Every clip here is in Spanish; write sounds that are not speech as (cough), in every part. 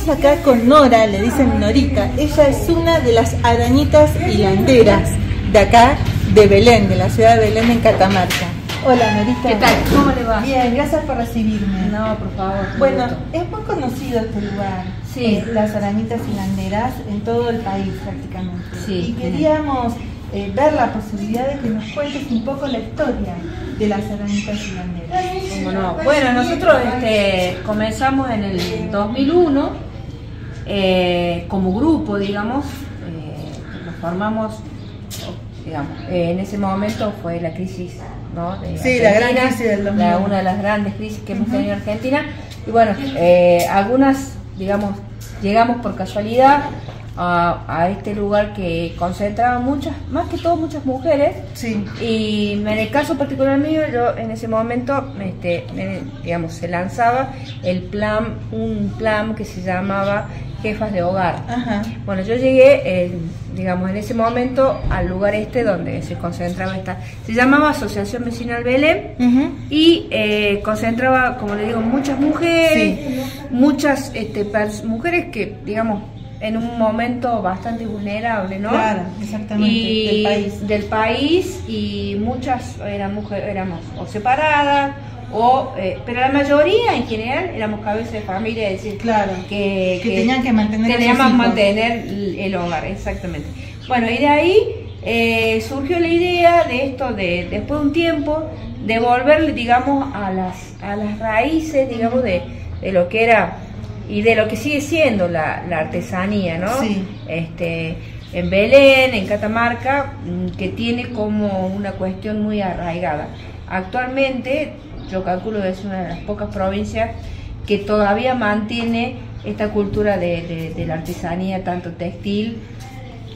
Estamos acá con Nora, le dicen Norita. Ella es una de las arañitas hilanderas de acá, de Belén, de la ciudad de Belén en Catamarca. Hola Norita. ¿Qué tal? ¿Cómo le va? Bien, gracias por recibirme. No, por favor. Bueno, es muy conocido este lugar. Sí. las arañitas hilanderas en todo el país prácticamente. Sí. Y queríamos eh, ver la posibilidad de que nos cuentes un poco la historia de las arañitas hilanderas. ¿Cómo no? Bueno, nosotros este, comenzamos en el 2001 eh, como grupo, digamos, eh, nos formamos, digamos, eh, en ese momento fue la crisis, ¿no? De Sí, la gran crisis del la- 2001. una de las grandes crisis que hemos tenido en Argentina. Y bueno, eh, algunas, digamos, llegamos por casualidad a, a este lugar que concentraba muchas, más que todo muchas mujeres. Sí. Y en el caso particular mío, yo en ese momento, este, me- digamos, se lanzaba el plan, un plan que se llamaba Jefas de Hogar. Ajá. Bueno, yo llegué, eh, digamos, en ese momento al lugar este donde se concentraba esta, se llamaba Asociación Vecinal Belén y eh, concentraba, como le digo, muchas mujeres, muchas este, mujeres que, digamos, en un momento bastante vulnerable, ¿no? Claro, exactamente, Y del país. del país y muchas eran mujeres, éramos o separadas o, eh, pero la mayoría en general éramos cabezas de familia, es decir, Claro. que, Que tenían que mantener tenían que hijos. mantener el hogar, exactamente. Bueno, y de ahí eh, surgió la idea de esto de, después de un tiempo, de volverle, digamos, a las, a las raíces, digamos, de, de lo que era y de lo que sigue siendo la, la artesanía, ¿no? Sí. Este, en Belén, en Catamarca, mm, que tiene como una cuestión muy arraigada. Actualmente, yo calculo que es una de las pocas provincias que todavía mantiene esta cultura de, de- de la artesanía, tanto textil,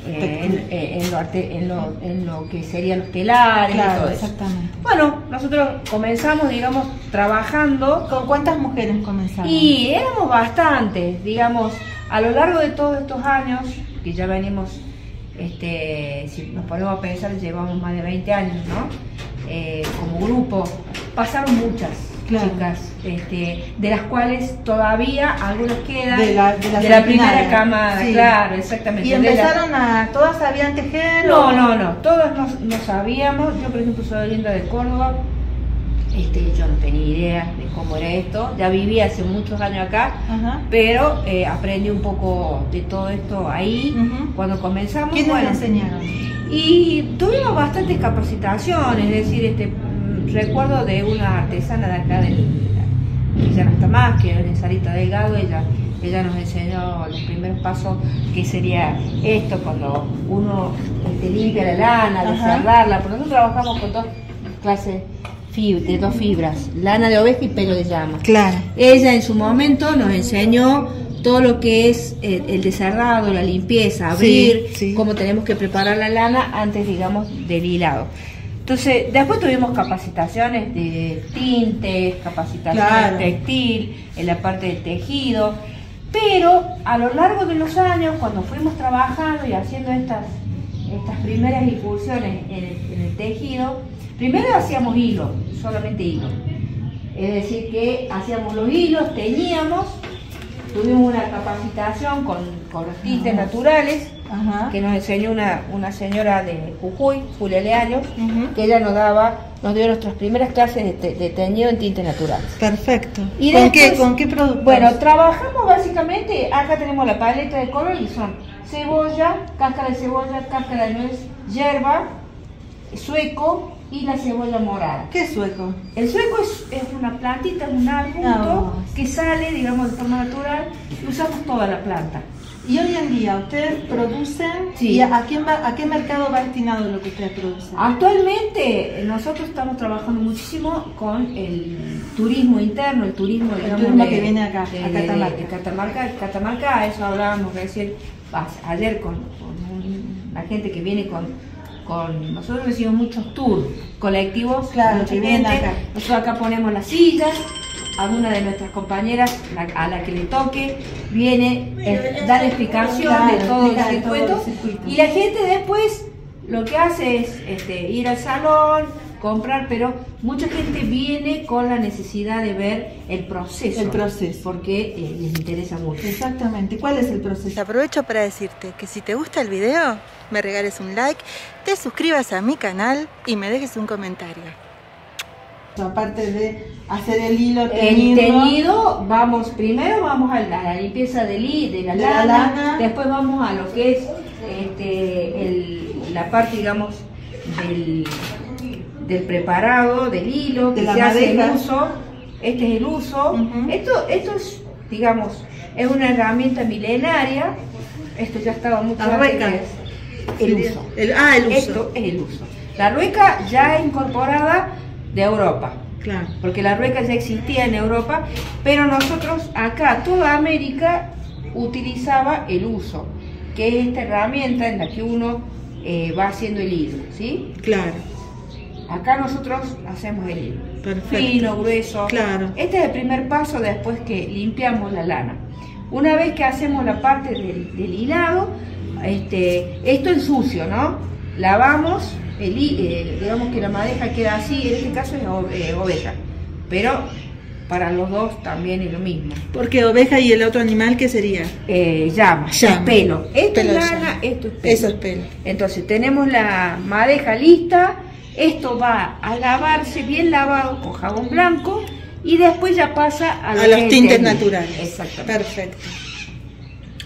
eh, en, en lo arte- en lo- en lo que serían los telares y Claro, todo eso. exactamente. Bueno, nosotros comenzamos, digamos, trabajando ¿Con cuántas mujeres comenzaron? y éramos bastantes, digamos, a lo largo de todos estos años, que ya venimos, este, si nos ponemos a pensar, llevamos más de 20 años, ¿no? Eh, como grupo, pasaron muchas Claro. chicas, este, de las cuales todavía algunas quedan De la- de las primera camada, Sí. claro, exactamente. ¿Y la- empezaron a... ¿Todas sabían tejer? no, o- no, no, todos no, no sabíamos. Yo, por ejemplo, soy linda de Córdoba. Este, yo no tenía idea de cómo era esto. Ya viví hace muchos años acá, Ajá. pero eh, aprendí un poco de todo esto ahí cuando comenzamos. ¿Quiénes bueno, enseñaron? y tuvimos bastantes capacitaciones, es decir, este recuerdo de una artesana de acá del que ya no está más, que es Sarita Delgado, ella, ella nos enseñó los primeros pasos que sería esto, cuando uno este, limpia la lana, de Ajá. cerrarla, porque nosotros trabajamos con dos clases de dos fibras, lana de oveja y pelo de llama. Claro. Ella en su momento nos enseñó todo lo que es eh, el desarrado, la limpieza, abrir, Sí, sí. cómo tenemos que preparar la lana antes, digamos, del hilado. Entonces, después tuvimos capacitaciones de tintes, capacitaciones Claro. textil, en la parte del tejido, pero a lo largo de los años, cuando fuimos trabajando y haciendo estas, estas primeras incursiones en el, en el tejido, primero hacíamos hilo, solamente hilo. Es decir, que hacíamos los hilos, teñíamos, tuvimos una capacitación con, tintes naturales, Ajá. que nos enseñó una, una señora de Jujuy, Julia Leaños, Ujú. que ella nos daba, nos dio nuestras primeras clases de, te- de teñido en tintes naturales. Perfecto. Y ¿Con, después- qué, ¿Con qué productos? Bueno, trabajamos básicamente, acá tenemos la paleta de color y son cebolla, cáscara de cebolla, cáscara de nuez, hierba, sueco y la cebolla morada. ¿Qué sueco? El sueco es, es una plantita, un arbusto Ah. que sale, digamos, de forma natural y usamos toda la planta. Y hoy en día, ¿ustedes producen? Sí. ¿Y a, quién va- a qué mercado va destinado lo que ustedes producen? Actualmente nosotros estamos trabajando muchísimo con el turismo interno, el turismo, El turismo de- que viene acá, de, a Catamarca. de Catamarca. Catamarca, eso hablábamos recién, ayer con, con un- la gente que viene con, con nosotros recibimos muchos tours colectivos, Claro, mucha gente. acá. Nosotros acá ponemos las sillas, alguna de nuestras compañeras, la- a la que le toque, viene, eh, dar explicación Claro, de todo el de todo el circuito circuito. y la gente después lo que hace es este, ir al salón, comprar, pero mucha gente viene con la necesidad de ver el proceso. El proceso. Porque eh, les interesa mucho. Exactamente. ¿Cuál es el proceso? Aprovecho para decirte que si te gusta el video, me regales un like, te suscribas a mi canal y me dejes un comentario. Aparte de hacer el hilo teñido. El teñido, vamos, primero vamos a la, limpieza del, de, la, de lana, la, lana, después vamos a lo que es este, el, la parte, digamos, del, del, preparado, del hilo, de que se hace el uso. Este es el uso. esto, esto es, digamos, es una herramienta milenaria. Esto ya estaba mucho antes. El uso. ah, el uso. Esto es el uso. La rueca ya incorporada de Europa. Claro. Porque la rueca ya existía en Europa, pero nosotros acá, toda América utilizaba el uso, que es esta herramienta en la que uno eh, va haciendo el hilo, ¿sí? Claro. Acá nosotros hacemos el hilo. Perfecto. Fino, grueso. Claro. Este es el primer paso después que limpiamos la lana. Una vez que hacemos la parte del, del hilado, este, esto es sucio, ¿no? Lavamos eh, digamos que la madeja queda así, en este caso es eh, oveja, pero para los dos también es lo mismo. Porque oveja y el otro animal, ¿qué sería? Eh, llama, pelo. Esto es lana, esto es pelo. Eso es pelo. Entonces tenemos la madeja lista, esto va a lavarse bien lavado con jabón blanco y después ya pasa a, los tintes naturales. Exactamente. Perfecto.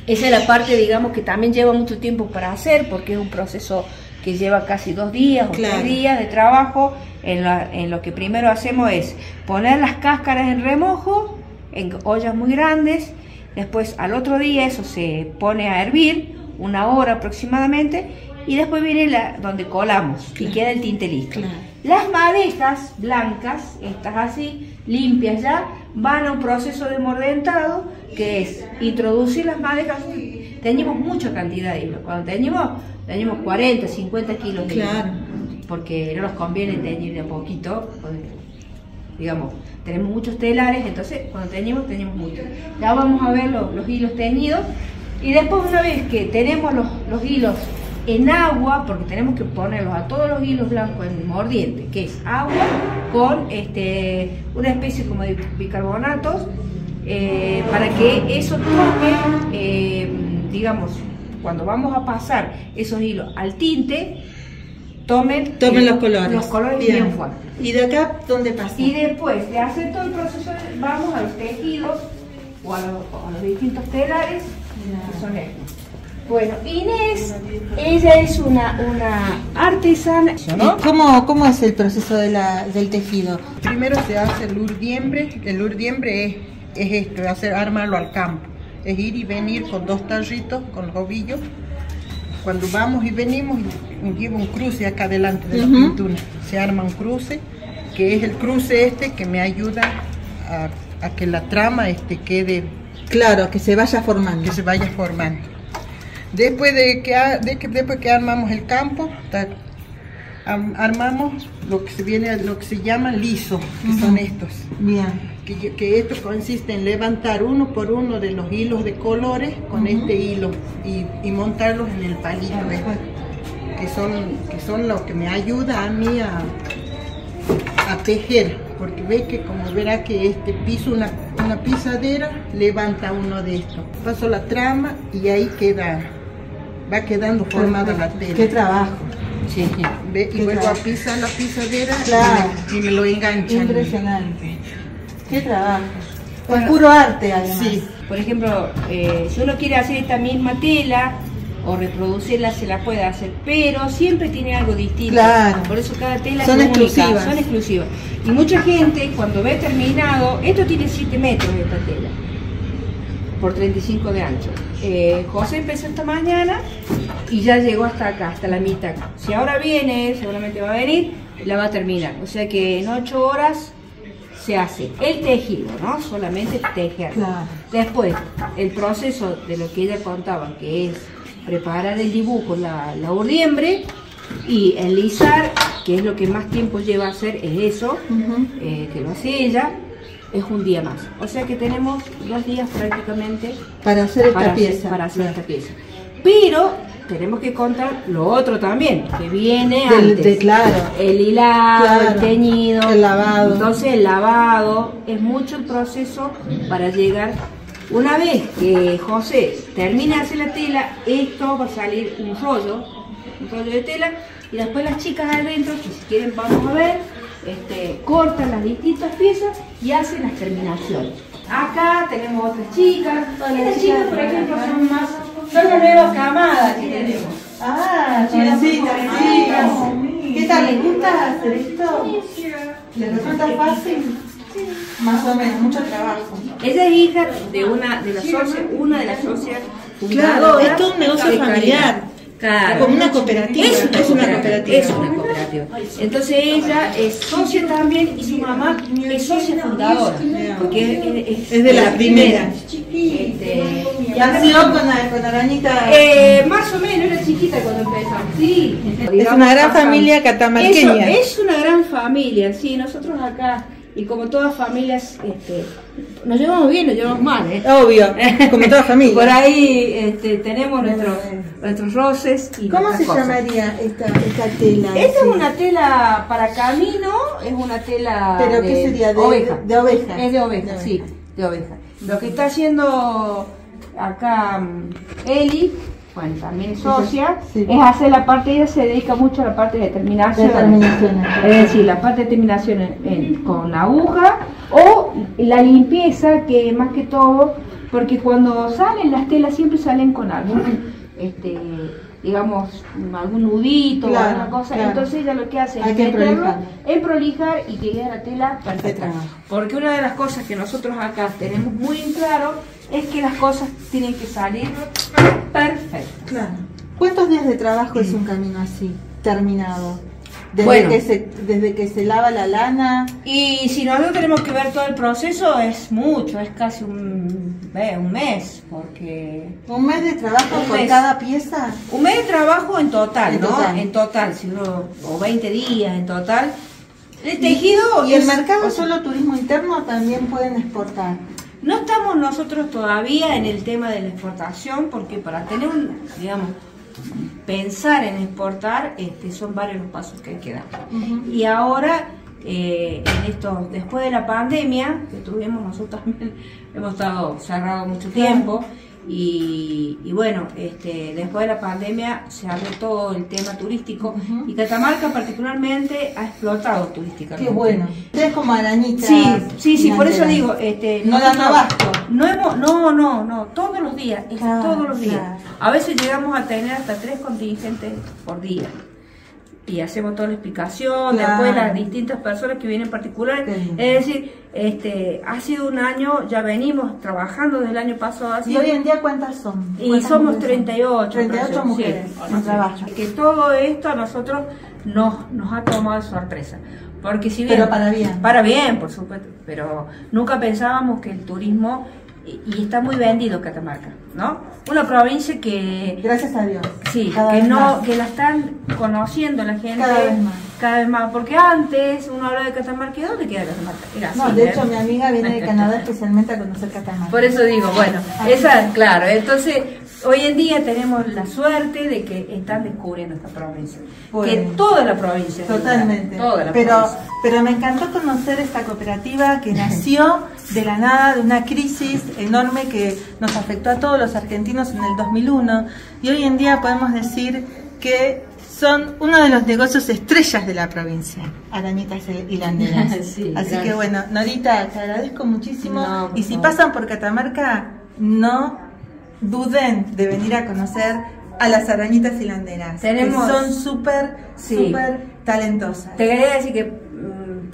Esa es la parte, digamos, que también lleva mucho tiempo para hacer porque es un proceso que lleva casi dos días o tres días de trabajo, en, lo que primero hacemos es poner las cáscaras en remojo, en ollas muy grandes, después al otro día eso se pone a hervir, una hora aproximadamente, y después viene la, donde colamos y queda el tinte listo. Las madejas blancas, estas así, limpias ya, van a un proceso de mordentado, que es introducir las madejas, teñimos mucha cantidad de hilo, cuando teñimos Teníamos 40, 50 kilos de claro. porque no nos conviene teñir de a poquito, digamos, tenemos muchos telares, entonces cuando teñimos, teñimos mucho. Ya vamos a ver los, hilos teñidos y después una vez que tenemos los, hilos en agua, porque tenemos que ponerlos a todos los hilos blancos en mordiente, que es agua con este, una especie como de bicarbonatos, eh, para que eso tome, eh, digamos, cuando vamos a pasar esos hilos al tinte, tomen, tomen los colores. Los colores bien, fuertes. ¿Y de acá dónde pasa? Y después de hacer todo el proceso, vamos a los tejidos o a los, distintos telares, que son estos. Bueno, Inés, ella es una, una artesana. ¿Cómo, ¿Cómo es el proceso de la, del tejido? Primero se hace el urdiembre, el urdiembre es, es esto, hacer, armarlo al campo es ir y venir con dos tarritos, con los ovillos. Cuando vamos y venimos, llevo un cruce acá adelante de la pintura. Se arma un cruce, que es el cruce este que me ayuda a, que la trama este quede... Claro, que se vaya formando. Que se vaya formando. Después de que, después que armamos el campo, armamos lo que se viene, lo que se llama liso, que son estos. Bien. Que, esto consiste en levantar uno por uno de los hilos de colores con este hilo y, montarlos en el palito, que son, que son lo que me ayuda a mí a, a tejer, porque ve que como verá que este piso una, una pisadera, levanta uno de estos. Paso la trama y ahí queda, va quedando formada la tela. ¡Qué trabajo! Sí, y luego a pisar la pisadera y, me, lo enganchan. Impresionante. Qué trabajo. Bueno, puro arte, además. Sí. Por ejemplo, eh, si uno quiere hacer esta misma tela o reproducirla, se la puede hacer, pero siempre tiene algo distinto. Claro. Por eso cada tela son exclusivas. son exclusivas. Y mucha gente, cuando ve terminado, esto tiene 7 metros esta tela, por 35 de ancho. Eh, José empezó esta mañana y ya llegó hasta acá, hasta la mitad. Si ahora viene, seguramente va a venir, la va a terminar. O sea que en 8 horas se hace el tejido, ¿no? Solamente tejer. Después, el proceso de lo que ella contaba, que es preparar el dibujo, la, la urdiembre, y enlisar, que es lo que más tiempo lleva a hacer, es eso, eh, que lo hace ella, es un día más. O sea que tenemos dos días prácticamente para hacer esta pieza. para hacer esta pieza. Pero tenemos que contar lo otro también, que viene Del- antes. de- claro. El hilado, Claro. el teñido. El lavado. Entonces el lavado es mucho el proceso para llegar. Una vez que José termine de hacer la tela, esto va a salir un rollo, un rollo de tela, y después las chicas adentro, que si quieren vamos a ver, este, cortan las distintas piezas y hacen las terminaciones. Acá tenemos otras chicas. Estas chicas, por ejemplo, son más, son la nueva camada que tenemos. Ah, jovencitas, sí. ¿Qué tal? ¿Les gusta hacer esto? ¿Les resulta fácil? Más o menos, mucho trabajo. Ella es hija de una de las socias, una de las socias Claro, es todo un negocio de familiar. Claro. Como una cooperativa. Es una, cooperativa. Es una cooperativa. Entonces ella es socia también y su mamá es socia fundadora. Porque es, es- Es de las primeras. Este, y Nació con, la- con arañita. eh, más o menos, era chiquita cuando empezamos. Sí. Es una gran familia catamarqueña. Eso, es una gran familia, sí. Nosotros acá, y como todas familias, este, nos llevamos bien, nos llevamos mal, ¿eh? Obvio, como toda (laughs) familia. Por ahí este, tenemos nuestros, nuestros roces y ¿Cómo se cosas. esta, esta tela? Esta es una tela para camino, es una tela ¿Pero de qué sería? ¿De oveja. de oveja? Es de oveja, De sí, de oveja. Lo que está haciendo acá mm, Eli, bueno, también es socia, Sí. es hacer la parte, ella se dedica mucho a la parte de terminación. De terminación. Es decir, la parte de terminación en- en- con la aguja o la limpieza, que más que todo, porque cuando salen las telas siempre salen con algún, este, digamos, algún nudito o alguna cosa. claro. Entonces ella lo que hace Hay es que prolijar. en prolijar y que quede la tela perfecta. Porque una de las cosas que nosotros acá tenemos muy en claro es que las cosas tienen que salir perfectas. Claro. ¿Cuántos días de trabajo es un camino así, terminado? Desde, Bueno. que se, desde que se lava la lana. Y si nosotros tenemos que ver todo el proceso, es mucho, es casi un, eh, un mes, porque... ¿Un mes de trabajo por mes. cada pieza? Un mes de trabajo en total, En ¿no? total. En total, si uno, o 20 días en total. El tejido... ¿Y el es- mercado o sea, solo turismo interno también pueden exportar? No estamos nosotros todavía en el tema de la exportación, porque para tener un, digamos, pensar en exportar, este, son varios los pasos que hay que dar. Y ahora, eh, en esto, después de la pandemia, que tuvimos nosotros también, (laughs) hemos estado cerrados mucho tiempo, y, y bueno, este, después de la pandemia se abrió todo el tema turístico, y Catamarca particularmente ha explotado turísticamente. Qué bueno. Ustedes como arañitas. Sí, sí, sí, por eso digo, este, No dan abasto. No, hemos, no, no, no, todos los días, es todos los días. claro. A veces llegamos a tener hasta tres contingentes por día. Y hacemos toda la explicación, Claro. después las distintas personas que vienen particulares. Es decir, este, ha sido un año, ya venimos trabajando desde el año pasado así. ¿Y hoy en día cuántas son? Y ¿Cuántas somos mujeres son? 38. 38 creo, sí. mujeres en trabajo. Que todo esto a nosotros nos, nos ha tomado sorpresa. Porque si bien... Pero para bien. Para bien, por supuesto. Pero nunca pensábamos que el turismo... Y, está muy vendido Catamarca, ¿no? Una provincia que... Gracias a Dios. Sí, Cada que no, más. que la están conociendo la gente Cada vez más. cada vez más. Porque antes uno hablaba de Catamarca y ¿dónde queda Catamarca? Era No, así, de ¿eh? hecho mi amiga viene de Canadá (laughs) especialmente a conocer Catamarca. Por eso digo, bueno, esa, claro, entonces hoy en día tenemos la suerte de que están descubriendo esta provincia. Bueno. que toda la provincia. Totalmente. Toda la pero, provincia. pero me encantó conocer esta cooperativa que (laughs) nació de la nada, de una crisis enorme que nos afectó a todos los argentinos en el 2001 y hoy en día podemos decir que son uno de los negocios estrellas de la provincia, arañitas hilanderas. (laughs) Sí, Así gracias. que bueno, Norita, te agradezco muchísimo No, y si pasan por Catamarca, no duden de venir a conocer a las arañitas hilanderas. que Tenemos- son súper, Sí. súper talentosas. Te quería decir que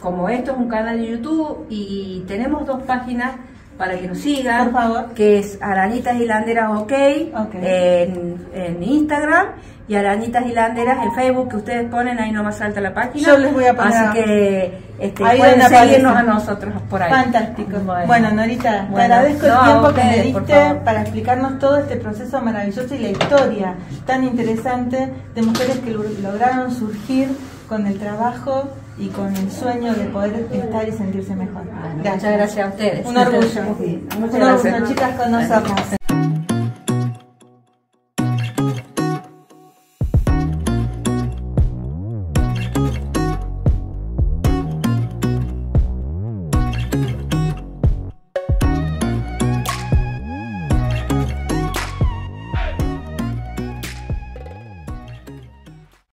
como esto es un canal de YouTube y tenemos dos páginas para que nos sigan, Por favor. que es Arañitas Hilanderas OK, Ok. En, en Instagram y Arañitas Hilanderas en Facebook, que ustedes ponen, ahí nomás salta la página. Yo les voy a poner Así que este, Ahí pueden seguirnos a nosotros por ahí. Fantástico. Bueno, Bueno. Norita, te Bueno, agradezco no, el tiempo que me diste para explicarnos todo este proceso maravilloso y la historia tan interesante de mujeres que lo- lograron surgir con el trabajo y con el sueño de poder estar y sentirse mejor. Muchas gracias a ustedes. Un orgullo. Sí, muchas Un gracias. orgullo, chicas, conocernos.